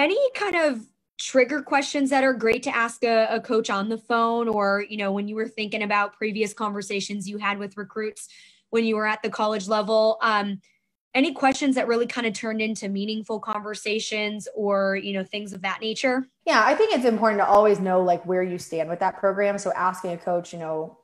any kind of trigger questions that are great to ask a, a, coach on the phone or you know when you were thinking about previous conversations you had with recruits when you were at the college level um, any questions that really kind of turned into meaningful conversations or you know things of that nature? Yeah i think it's important to always know like where you stand with that program. So asking a coach you know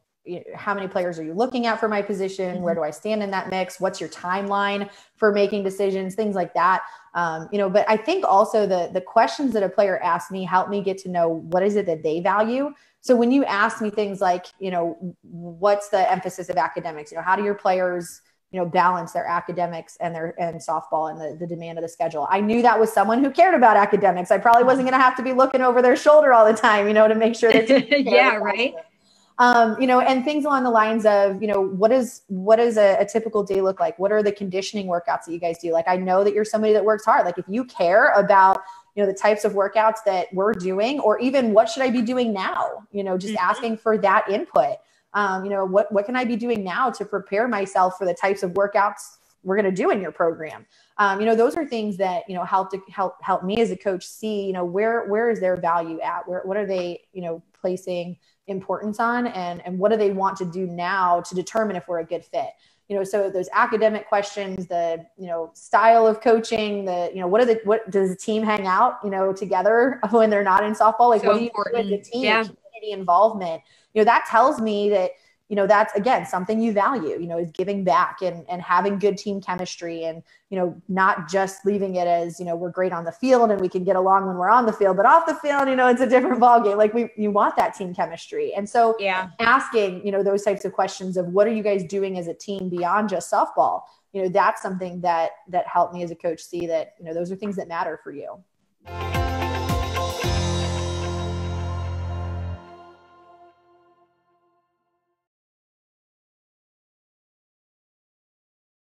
how many players are you looking at for my position? Where mm-hmm. do I stand in that mix? What's your timeline for making decisions? Things like that. Um, you know, but I think also the the questions that a player asks me help me get to know what is it that they value. So when you ask me things like, you know, what's the emphasis of academics? You know, how do your players you know balance their academics and their and softball and the, the demand of the schedule i knew that was someone who cared about academics i probably wasn't going to have to be looking over their shoulder all the time you know to make sure that yeah right um, you know, and things along the lines of, you know, what is what does a, a, typical day look like? What are the conditioning workouts that you guys do? Like, I know that you're somebody that works hard. Like, if you care about, you know, the types of workouts that we're doing, or even what should I be doing now? You know, just mm-hmm. asking for that input. Um, you know, what what can I be doing now to prepare myself for the types of workouts we're going to do in your program? Um, you know, those are things that you know help to help help me as a coach see, you know, where where is their value at? Where what are they, you know, placing importance on and and what do they want to do now to determine if we're a good fit you know so those academic questions the you know style of coaching the you know what are the what does the team hang out you know together when they're not in softball like so what do you important. do as a team yeah. community involvement you know that tells me that you know that's again something you value you know is giving back and and having good team chemistry and you know not just leaving it as you know we're great on the field and we can get along when we're on the field but off the field you know it's a different ball game like we you want that team chemistry. And so yeah. asking you know those types of questions of what are you guys doing as a team beyond just softball you know that's something that that helped me as a coach see that you know those are things that matter for you